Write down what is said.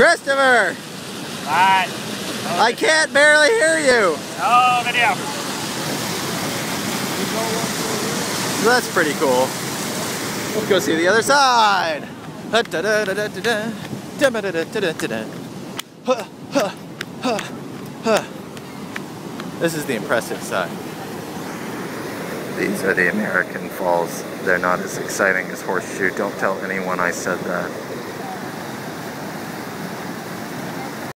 Christopher! Alright. I can't barely hear you. Oh, video. That's pretty cool. Let's go see the other side. This is the impressive side. These are the American Falls. They're not as exciting as Horseshoe. Don't tell anyone I said that.